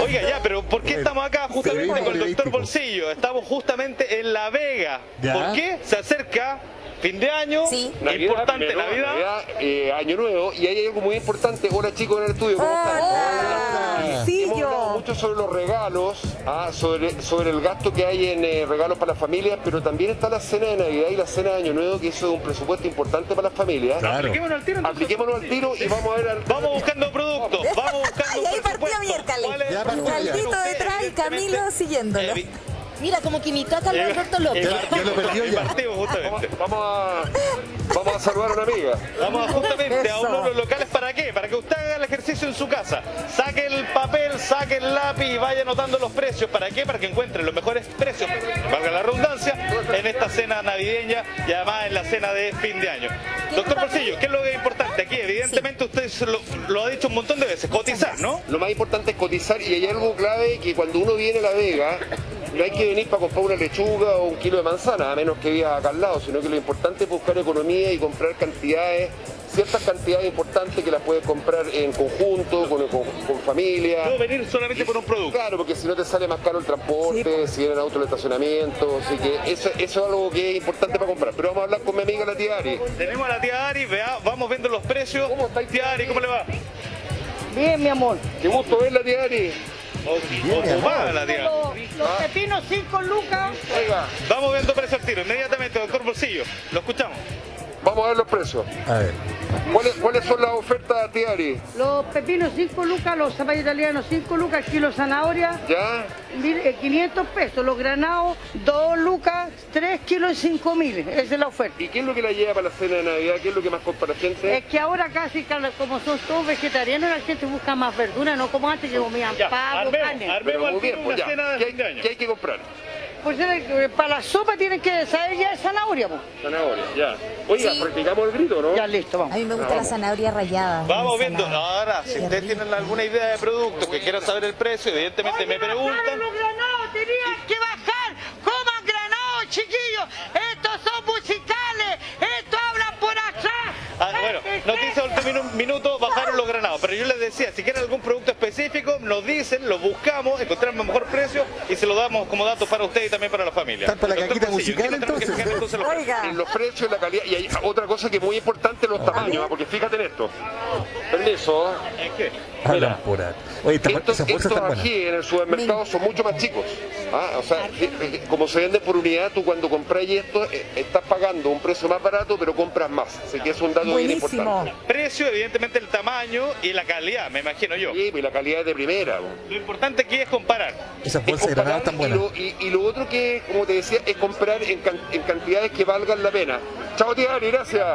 Oiga, ya, pero ¿por qué estamos acá justamente con el doctor. Bolsillo? Estamos justamente en La Vega. ¿Por qué? Se acerca fin de año, Sí. importante primero, Navidad. eh, Año Nuevo, y ahí hay algo muy importante. Hola chicos en el estudio, ¿cómo están? Ah, sí, Hemos hablado yo. mucho sobre los regalos, ah, sobre, sobre el gasto que hay en eh, regalos para las familias, pero también está la cena de Navidad y la cena de Año Nuevo, que eso es un presupuesto importante para las familias. Claro. Apliquémonos al tiro. entonces. Apliquémonos al tiro y vamos a ver al... Vamos buscando productos, vamos buscando Y ahí partió presupuesto. miércoles. ¿Cuál es el Ya partió presupuesto ya. Caldito detrás y Camilo siguiéndolo. evi- Mira, como que imita a Carlos Alberto López. ya lo perdió el ya. partido, justamente. Vamos a, vamos a saludar a una amiga. Vamos justamente a uno de los locales para qué? Para que usted haga el ejercicio en su casa. Saque el papel, saque el lápiz y vaya anotando los precios. ¿Para qué? Para que encuentre los mejores precios, valga la redundancia, en esta cena navideña y además en la cena de fin de año. Doctor Porcillo, ¿qué es lo que es importante aquí? Evidentemente usted se lo, lo ha dicho un montón de veces, cotizar, ¿no? Lo más importante es cotizar y hay algo clave que cuando uno viene a La Vega no hay que venir para comprar una lechuga o un kilo de manzana, a menos que viva acá al lado, sino que lo importante es buscar economía y comprar cantidades, ciertas cantidades importantes que las puedes comprar en conjunto, con, con- con familia. No venir solamente por un producto. Claro, porque si no te sale más caro el transporte, si vienen auto el estacionamiento, así que eso, eso es algo que es importante para comprar. Pero vamos a hablar con mi amiga la tía Ari. Tenemos a la tía Ari, vea, vamos viendo los precios. ¿Cómo está, Tía Ari, ¿cómo le va? Bien, mi amor. Qué gusto verla, tía Ari. Ocupada la tía. Los, los pepinos 5 lucas. Vamos viendo precios al tiro, inmediatamente, doctor Bolsillo. Lo escuchamos. Vamos a ver los precios. A ver. ¿Cuáles, cuáles son las ofertas, tía Ari? Los pepinos 5 lucas, los zapallos italianos 5 lucas, kilo zanahoria ¿Ya? mil- eh, 500 pesos. Los granados 2 lucas, 3 kilos y 5 mil. Esa es la oferta. ¿Y qué es lo que la lleva para la cena de Navidad? ¿Qué es lo que más compra la gente? Es que ahora casi, como son todos vegetarianos, la gente busca más verdura, no como antes que comían pavo, carne. armemos al tiro pues una ya. cena de ¿Qué, fin de hay, año. qué hay que comprar? Pues eh, para la sopa tienen que saber ya de zanahoria. Zanahoria, ya. Oiga, Sí. practicamos el grito, ¿no? Ya listo, A vamos. mí me gusta la zanahoria rayada. Vamos viendo. Ahora, si ustedes tienen alguna idea de producto que quieran saber el precio, evidentemente me preguntan. los granados, tenían que bajar. Coman granados, chiquillos. Estos son musicales. Estos hablan por atrás. Ah, bueno, noticia de último minu- minuto, bajaron los granados. Pero yo les decía, si quieren algún producto específico, nos dicen, lo buscamos, encontramos el mejor precio y se lo damos como datos para ustedes y también para la familia. ¿Están para la los? Oiga. Los precios y la calidad. Y hay otra cosa que es muy importante, los tamaños, porque fíjate en esto. Permiso. ¿En qué? Ahí. Oye, esta- Estos, esas bolsas estos están buenas. aquí en el supermercado son mucho más chicos. ¿ah? O sea, eh, eh, como se vende por unidad, tú cuando compras esto eh, estás pagando un precio más barato, pero compras más. Así que es un dato bien Buenísimo. importante. Precio, evidentemente el tamaño y la calidad, me imagino yo. Sí, pues, y la calidad es de primera. Lo importante aquí es comparar. Esas Es bolsas de granadas comparar están y, buenas. lo, y- y lo otro que, como te decía, es comprar en, can- en cantidades que valgan la pena. Chao, tía Ari, gracias.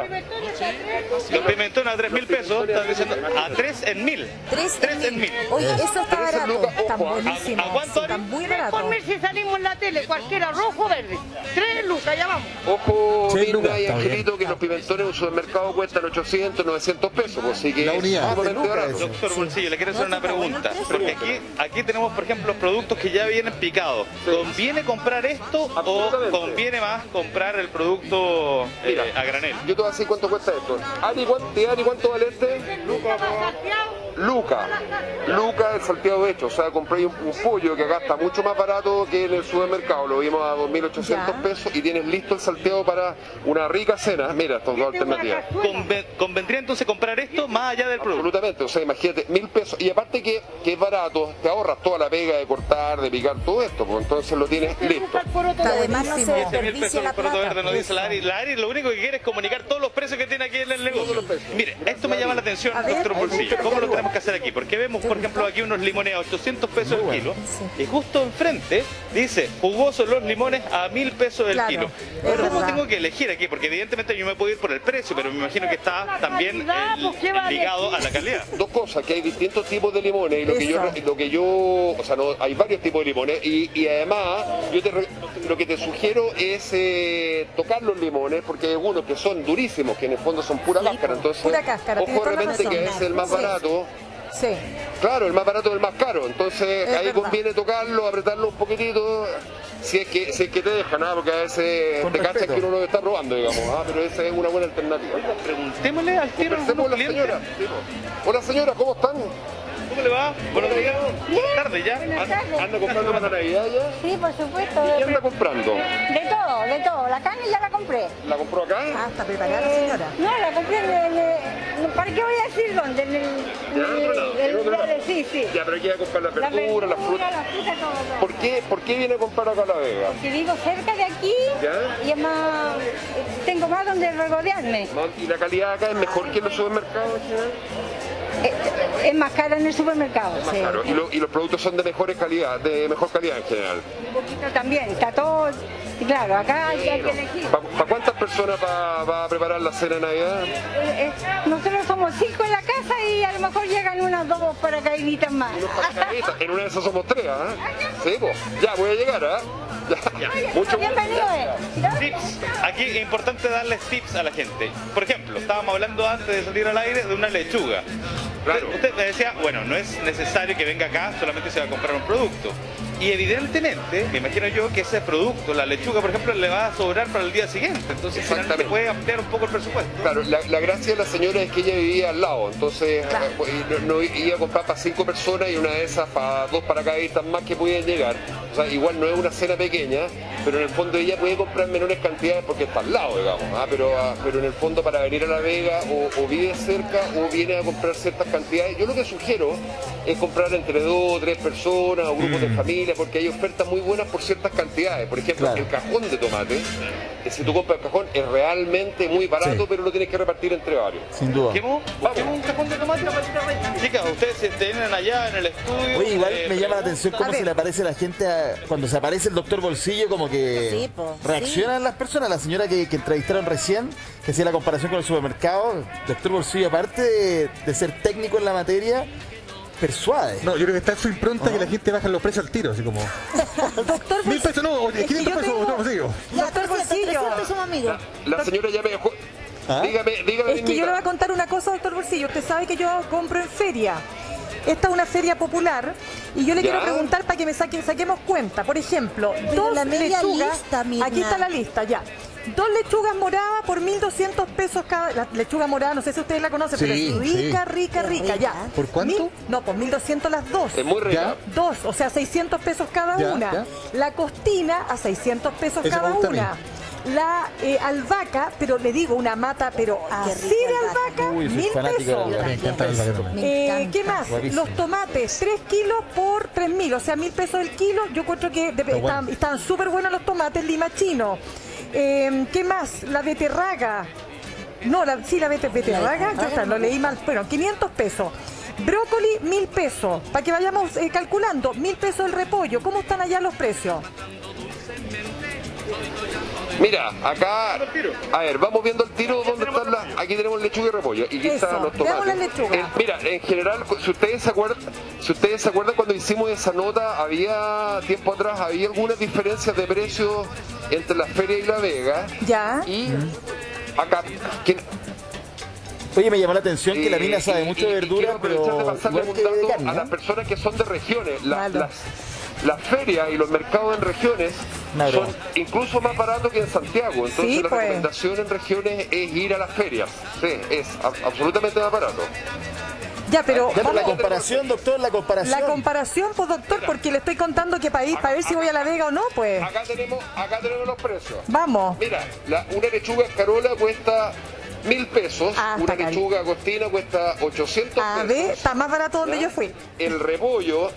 Los pimentones a 3 mil pesos, están diciendo a 3 en mil. Tres en mil. Oye, eso está barato. lucas, Está ojo, ¿a- buenísimo. a cuánto, sí, Ari? Está muy Tres barato. por mil si salimos en la tele, cualquiera, rojo o verde. Tres lucas, ya vamos. Ojo, Mirna Lucas, y está Angelito, que los pimentones en un supermercado cuestan 800, 900 pesos. pues, Así que La unidad. Lucas. Doctor Bolsillo, le quiero hacer una pregunta. Porque aquí, aquí tenemos, por ejemplo, productos que ya vienen picados. ¿Conviene comprar esto o conviene más comprar el producto eh, Mira, a granel? Yo te voy a decir cuánto cuesta esto. Ari, ¿cuánto, Ari, ¿cuánto vale este? Luca. Luca el salteado hecho. O sea, compré un, un pollo que acá está mucho más barato que en el supermercado. Lo vimos a 2.800 Ya. pesos y tienes listo el salteado para una rica cena. Mira, estas dos alternativas. Conven- ¿Convendría entonces comprar esto más allá del producto? Absolutamente, o sea, imagínate, mil pesos. Y aparte que, que es barato, te ahorras toda la pega de cortar, de picar, todo esto, pues entonces lo tienes listo. Además, no se desperdicia pesos la plata. verde nos dice la Ari. La Ari lo único que quiere es comunicar todos los precios que tiene aquí en el negocio. Mire, esto me llama la atención, hay Bolsillo. ¿Cómo lo tenemos que hacer aquí? Porque vemos, por ejemplo, aquí unos limones a 800 pesos el kilo. Y justo enfrente dice, jugosos los limones a 1000 pesos el Claro, kilo. ¿Cómo tengo que elegir aquí? Porque evidentemente yo me puedo ir por el precio, pero me imagino que está también pues, ¿qué va a ligado a la calidad. Dos cosas, que hay distintos tipos de limones y lo que yo, lo que yo, o sea, no, hay varios tipos de limones y, y además yo te, re- lo que te sugiero es eh, tocar los limones porque hay algunos que son durísimos, que en el fondo son pura Sí, cáscara, entonces pura cáscara, ojo de repente que es el más Sí. barato. Sí. Claro, el más barato es el más caro, entonces Es ahí verdad. conviene tocarlo, apretarlo un poquitito, si es que, si es que te dejan, nada, porque a veces Con te cachas respeto. que uno lo está probando, digamos, ah, pero esa es una buena alternativa. Preguntémosle al tiro. Hola señora, ¿cómo están? ¿Cómo le va? Buenos días. Buenas tardes ya. Buenas tardes. ¿Anda comprando para Navidad ya? Sí, por supuesto. ¿Qué anda comprando? De todo, de todo. La carne ya la compré. ¿La compró acá? Ah, está preparada, señora. No, la compré en el... en- ¿Para qué voy a decir dónde? En el... Ya, en otro lado, en otro lado. Sí, sí. Ya, pero aquí va a comprar la verdura, la fruta. la fruta, todo, todo. ¿Por qué, ¿Por qué viene a comprar acá a La Vega? Que vivo cerca de aquí Ya. y es más... Tengo más donde regodearme. ¿Y la calidad acá es mejor que en los supermercados? Eh, Es más cara en el supermercado. Más sí. caro. ¿Y, lo- y los productos son de mejores calidad, de mejor calidad en general. Un poquito también. Está todo... Y claro, acá hay que elegir. ¿Para cuántas personas va, va a preparar la cena de Navidad? Eh, eh, Nosotros somos cinco en la casa y a lo mejor llegan unas dos paracaíditas más. En una de esas somos tres, ¿ah? Sí, pues. Ya, voy a llegar, ¿ah? Ya. Mucho Bienvenido. eh. Tips. Aquí es importante darles tips a la gente. Por ejemplo, estábamos hablando antes de salir al aire de una lechuga. Claro. Usted, me decía, bueno, no es necesario que venga acá, solamente se va a comprar un producto. Y evidentemente, me imagino yo que ese producto, la lechuga, por ejemplo, le va a sobrar para el día siguiente. Entonces, finalmente Exactamente. puede ampliar un poco el presupuesto. Claro, la, la gracia de la señora es que ella vivía al lado, entonces eh, no, no iba a comprar para cinco personas y una de esas para dos paracaidistas más que podían llegar. O sea, igual no es una cena pequeña, pero en el fondo ella puede comprar menores cantidades porque está al lado, digamos. ¿ah? Pero, ah, pero en el fondo para venir a La Vega o, o vive cerca o viene a comprar ciertas cantidades. Yo lo que sugiero es comprar entre dos o tres personas o grupos de familia porque hay ofertas muy buenas por ciertas cantidades. Por ejemplo, Claro. el cajón de tomate, que si tú compras el cajón es realmente muy barato, Sí. pero lo tienes que repartir entre varios. Sin duda. ¿Busquemos, busquemos un cajón de tomate? Chicas, ustedes se tienen allá en el estudio. Oye, igual eh, me llama la atención cómo A se le aparece a la gente a- cuando se aparece el doctor Bolsillo, como que Sí, po, reaccionan las personas. La señora que, que entrevistaron recién, que hacía la comparación con el supermercado, doctor Bolsillo, aparte de, de ser técnico en la materia, persuade. No, yo creo que está en su impronta que la gente baja los precios al tiro, así como. Doctor Mil pesos, no, oye, Es que 500 yo pesos, tengo- no, bolsillo. Doctor Bolsillo. somos amigos. La señora ya me dejó. ¿Ah? Dígame, dígame. Es que yo le voy a contar una cosa, doctor Bolsillo. Usted sabe que yo compro en feria. Esta es una feria popular y yo le Ya. quiero preguntar para que me saquen, saquemos cuenta. Por ejemplo, Pero dos la media lechugas. lista, aquí está la lista, ya. Dos lechugas moradas por 1.200 pesos cada. La lechuga morada, no sé si ustedes la conocen, pero Sí, es rica, sí. rica, rica, rica. ya. ¿Por cuánto? Mil- no, por 1.200 las dos. Es muy rica. Dos, o sea, 600 pesos cada Ya, una. ya. La costina a 600 pesos cada una. La eh, albahaca, pero le digo una mata, pero así de albahaca. albahaca, Uy, soy mil fanático de la pesos. albahaca. Me encanta el vaquero. Me Eh, encanta. ¿Qué más? Buenísimo. Los tomates, 3 kilos por 3 mil, o sea, mil pesos el kilo. Yo encuentro que de- bueno. estaban, estaban súper buenos los tomates lima chino. Eh, ¿Qué más? La beterraga. No, la, sí, la bete- beterraga, beterraga, yo está, lo leí mal. Bueno, 500 pesos. Brócoli, mil pesos. Para que vayamos eh, calculando, mil pesos el repollo. ¿Cómo están allá los precios? Mira, acá. A ver, vamos viendo el tiro dónde están las. Aquí tenemos lechuga y repollo. Y aquí Eso, están los tomates. la lechuga. En- mira, en general, si ustedes se acuerdan, si ustedes se acuerdan cuando hicimos esa nota, había tiempo atrás, había algunas diferencias de precios entre la feria y la Vega. Ya. Y acá. ¿quién- Oye, me llamó la atención que la y- mina sabe mucho y- de y quiero verdura, aprovechar de pero pasarle igual un que de a las personas que son de regiones. La- las, las ferias y los mercados en regiones son incluso más baratos que en Santiago. Entonces Sí, la pues. recomendación en regiones es ir a las ferias. Sí, es a- absolutamente más barato. Ya, pero Ya, pero la comparación, doctor, la comparación. la comparación, pues doctor, porque le estoy contando que para ir, para ver si voy a la Vega o no, pues. Acá tenemos, acá tenemos los precios. Vamos. Mira, la- una lechuga escarola cuesta mil pesos, Ah, una lechuga agostina cuesta 800 A pesos. ver, está más barato donde ¿ya? yo fui. El repollo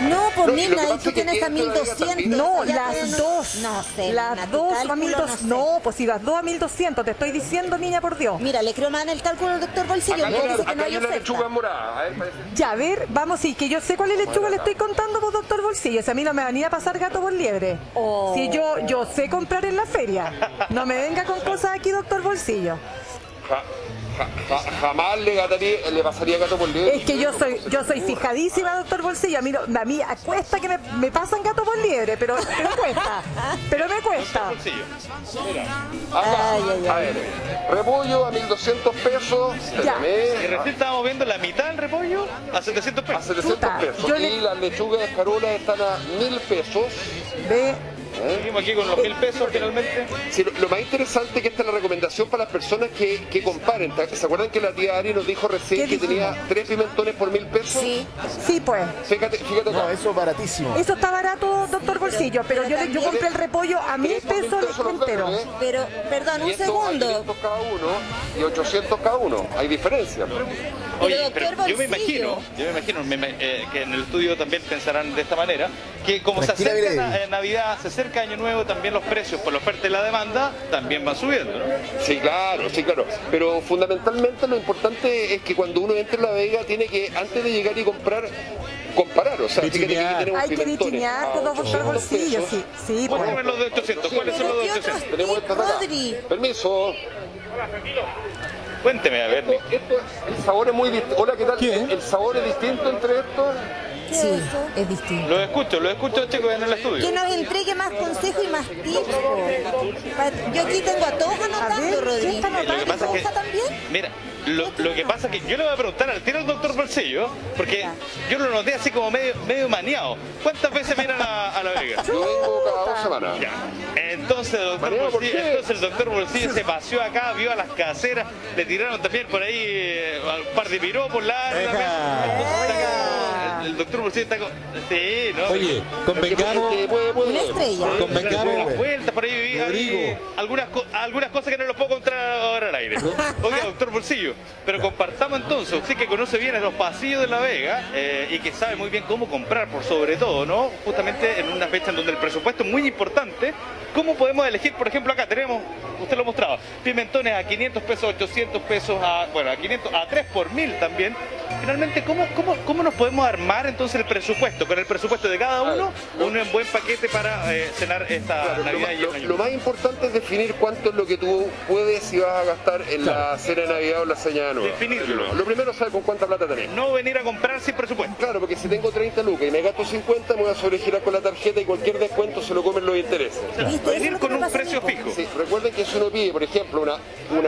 No, por Mirna, pasa tú es que tienes a aquí en Vega 1200. también- No, las dos. No sé. Las dos a cálculo, 1200. no pues si las dos a 1200, te estoy diciendo, niña, por Dios. Mira, le creo más en el cálculo al doctor Bolsillo. Acá dice que no hay lechuga morada. A ver, parece- Ya, a ver, vamos, sí, que yo sé cuál es la lechuga, le estoy contando, pues, doctor Bolsillo. Si a mí no me van a ir a pasar gato por liebre. Oh. Si yo, yo sé comprar en la feria. No me venga con cosas aquí, doctor Bolsillo. Ja- ja- ja- jamás le, gataría- le pasaría gato por liebre. Es que yo soy, yo soy fijadísima, doctor Bolsillo. A mí, no- a mí cuesta que me, me pasan gato por liebre, pero, pero cuesta. Pero me cuesta. Bolsillo. Acá, Ay, ay, a ver, repollo a 1200 pesos. Y espérame, recién estábamos viendo la mitad del repollo a 700 a pesos. 700 Puta, pesos. yo Y le- las lechugas escarolas están a 1000 pesos. Ve, Seguimos aquí con los mil pesos finalmente. Sí, lo, lo más interesante es que esta es la recomendación para las personas que, que comparen. ¿Se acuerdan que la tía Ari nos dijo recién ¿Qué que dijo? tenía tres pimentones por mil pesos? Sí. Sí, pues. Fíjate, fíjate acá. No, eso es baratísimo. Eso está barato, doctor Bolsillo, pero yo, yo compré el repollo a mil pesos los entero. ¿eh? Pero, perdón, un segundo. 500 cada uno y 800 cada uno. Hay diferencia. ¿no? Oye, Pero, yo me imagino, yo me imagino me- eh, que en el estudio también pensarán de esta manera, que como se acerca na- eh, Navidad, se acerca Año Nuevo, también los precios por la oferta y la demanda también van subiendo, ¿no? Sí, claro, sí, claro. Pero fundamentalmente lo importante es que cuando uno entra en la Vega tiene que, antes de llegar y comprar, comparar. O sea, fíjate que Vitrinear. tenemos Hay que pimentones vitrinear a todo, doctor 800 Bolsillo, pesos. sí, sí. Muéstrame los de 800, ¿cuáles son los de Pero ¿qué 800? otros Tenemos de acá. Permiso. Cuénteme, a ver. Esto, esto, el sabor es muy distinto. Hola, ¿qué tal? ¿Qué? El sabor es distinto entre estos. ¿Qué Sí, es distinto. Lo escucho, lo escucho chicos en el estudio. Que nos entregue más consejos y más tips. Yo aquí tengo a todos A anotando, ver, Rodri. ¿qué está Lo que anotando? pasa es que, ¿Hoja también? mira, lo, lo que pasa es que yo le voy a preguntar al tiro al doctor Bolsillo, porque yo lo noté así como medio, medio maniado. ¿Cuántas veces vienen a, a La Vega? Yo vengo cada dos semanas. Ya. Entonces el, doctor Mariano, ¿por Bolsillo, entonces el doctor Bolsillo se paseó acá, vio a las caseras, le tiraron también por ahí eh, un par de piropos largos. El, doctor Bolsillo está con... Sí, ¿no? Oye, convengamos. Una estrella. convengamos, vueltas por ahí, Rodrigo. vi algunas, co- algunas cosas que no lo puedo contar ahora al aire. Oiga, doctor Bolsillo, pero compartamos entonces, usted que conoce bien los pasillos de La Vega eh, y que sabe muy bien cómo comprar, por sobre todo, ¿no? Justamente en una fecha en donde el presupuesto es muy importante, ¿cómo podemos elegir? Por ejemplo, acá tenemos, usted lo mostraba, pimentones a 500 pesos, 800 pesos, a, bueno, a 500, a 3 por mil también. Finalmente, ¿cómo, cómo, ¿cómo nos podemos armar entonces el presupuesto? Con el presupuesto de cada uno, un buen paquete para eh, cenar esta Claro, Navidad más- y el lo- año. lo más importante es definir cuánto es lo que tú puedes y vas a gastar en la cena de Navidad o la cena nueva. Definirlo. Lo primero es saber con cuánta plata tenés. No venir a comprar sin presupuesto. Claro, porque si tengo 30 lucas y me gasto 50, me voy a sobregirar con la tarjeta y cualquier descuento se lo comen los intereses. Venir con un precio fijo. Sí, recuerden que si uno pide, por ejemplo, una, un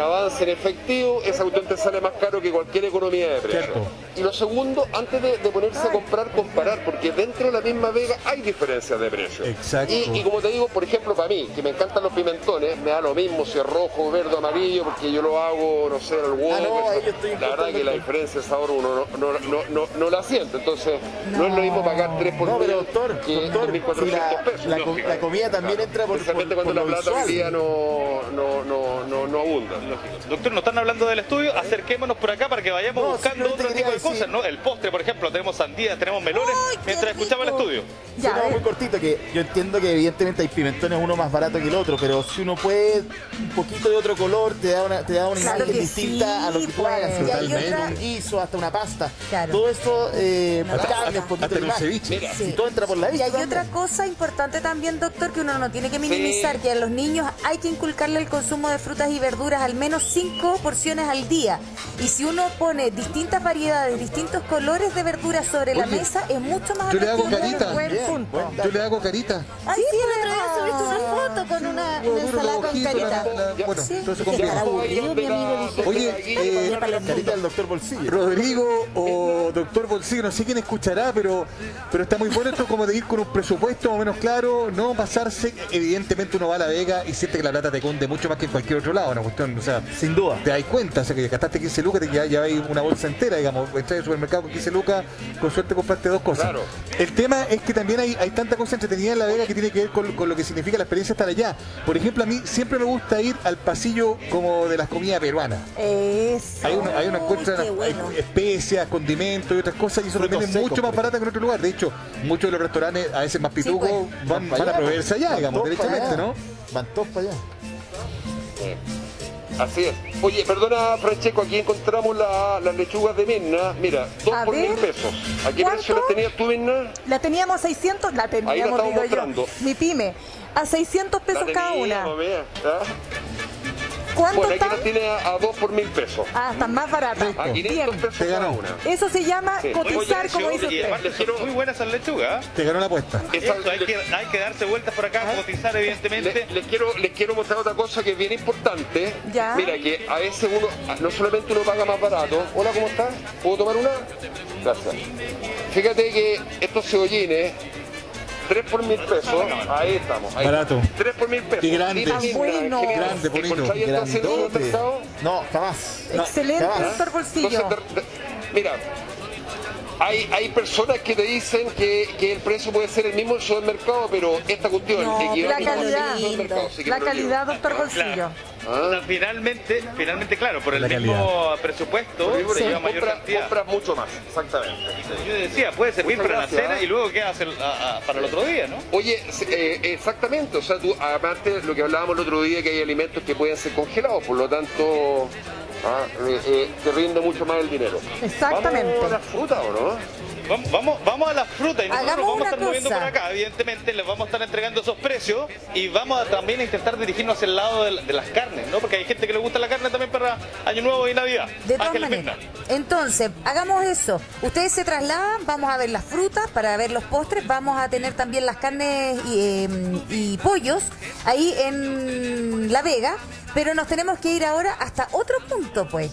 avance en efectivo, esa cuestión te sale más caro que cualquier economía de. Cierto. Y lo segundo, antes de, de ponerse a comprar, comparar, porque dentro de la misma vega hay diferencias de precios. Exacto. Y, y como te digo, por ejemplo, para mí, que me encantan los pimentones, me da lo mismo si es rojo, verde o amarillo, porque yo lo hago, no sé, en el huevo. Ah, no, la verdad que la diferencia de sabor uno no, no, no, no, no la siente. Entonces, no. es lo mismo pagar 3 por No, pero doctor, que doctor, 2.400 si la, pesos. la, co- la comida también entra por, por, Especialmente cuando por la lo plata hoy día no, no, no, no, no Doctor, nos están hablando del estudio, acerquémonos por acá para que vayamos No, buscando otro tipo de cosas, ¿no? El postre, por ejemplo, tenemos sandías, tenemos melones, ¡Ay, qué mientras escuchamos el estudio. Sí, Ya, no, eh. muy cortito, que yo entiendo que evidentemente hay pimentones uno más barato que el otro, pero si uno puede un poquito de otro color, te da una, te da una Claro imagen distinta sí, a lo que tú pues. hagas. Y hay Totalmente. otra- Un guiso, hasta una pasta. Claro. Todo eso eh, cambia un poquito Hasta en un ceviche. Mira, Si todo entra por la Y vista. hay también. otra cosa importante también, doctor, que uno no tiene que minimizar, Sí. que a los niños hay que inculcarle el consumo de frutas y verduras al menos cinco porciones al día. Y si uno pone distintas variedades, distintos colores de verduras sobre la mesa, es mucho más yo le hago carita. Buen Bien, punto. buen Yo le hago carita. Ay, sí, el otro día subiste una foto con una, Huevo una duro, ensalada los con ojitos, la- bueno, Sí, entonces con. Oye, eh, Carita del doctor Bolsillo. Rodrigo o doctor Bolsillo, no sé quién escuchará, pero, pero está muy bueno esto como de ir con un presupuesto más o menos claro, no pasarse, evidentemente uno va a la Vega y siente que la plata te cunde mucho más que en cualquier otro lado, una cuestión, sea, Sin duda. te das cuenta, o sea que gastaste 15 lucas, te ya lleváis una bolsa entera, digamos, entras al supermercado con 15 lucas, con suerte compraste dos cosas. Claro. El tema es que también hay, hay tanta cosa entretenida en la Vega que tiene que ver con, con lo que significa la experiencia estar allá. Por ejemplo, a mí siempre me gusta ir al pasillo como de las comidas peruanas. Eso. Hay una, hay una encuentra bueno. especias, condimentos y otras cosas y eso también es mucho más barato que en otro lugar. De hecho, muchos de los restaurantes, a veces más pitujos, pues. van, a allá, proveerse allá, van digamos, todos para derechamente, allá. ¿no? Van todos para allá. Eh, Así es. Oye, perdona, Francesco, aquí encontramos la- las lechugas de Mirna. Mira, dos A por ver, mil pesos. ¿A qué ¿cuánto? precio las tenías tú, Mirna? La teníamos 600, la teníamos, estamos digo yo, mi pyme, a 600 La pesos cada una. ¿Cuánto Bueno, aquí están? las tiene a, a dos por mil pesos. Ah, están más baratas. A 500 Bien. pesos Te cada ganó. una. Eso se llama Sí. cotizar, Oye, como dice usted. son muy buenas esas lechugas. ¿eh? Te ganó la apuesta. Esa- Eso, hay que, hay que darse vueltas por acá, cotizar Le- evidentemente. les, quiero, les quiero mostrar otra cosa que es bien importante. Ya. Mira, que a veces uno, no solamente uno paga más barato. Hola, ¿cómo estás? ¿Puedo tomar una? Gracias. Fíjate que estos cebollines 3 por mil pesos. Ahí estamos. Ahí Barato. 3 por mil pesos. Y grandes. Linda, Bueno. Grande, bonito. No, jamás. Excelente, jamás. doctor Bolsillo. Mira, hay, hay personas que te dicen que, que el precio puede ser el mismo en el supermercado, pero esta cuestión No, equivale la al calidad, supermercado, la calidad, doctor Bolsillo. O sea, finalmente, finalmente, claro, por el La mismo presupuesto lleva mayor compra- cantidad. mucho más, exactamente. Yo decía, puede servir Muchas para la cena ¿eh? y luego queda hacer- a- a- para el otro día, ¿no? Oye, eh, exactamente, o sea, tú, aparte lo que hablábamos el otro día, que hay alimentos que pueden ser congelados, por lo tanto, ah, eh, eh, te rinde mucho más el dinero. Exactamente. ¿Vamos a la fruta o no? Vamos, vamos, vamos a la fruta y nosotros Hagamos vamos a estar moviendo por acá. Evidentemente les vamos a estar entregando esos precios y vamos a también a intentar dirigirnos hacia el lado de, de las carnes, ¿no? Porque hay gente que le gusta la carne también para Año Nuevo y Navidad. De todas maneras. Entonces, hagamos eso. Ustedes se trasladan, vamos a ver las frutas para ver los postres, vamos a tener también las carnes y, eh, y pollos ahí en La Vega, pero nos tenemos que ir ahora hasta otro punto, pues.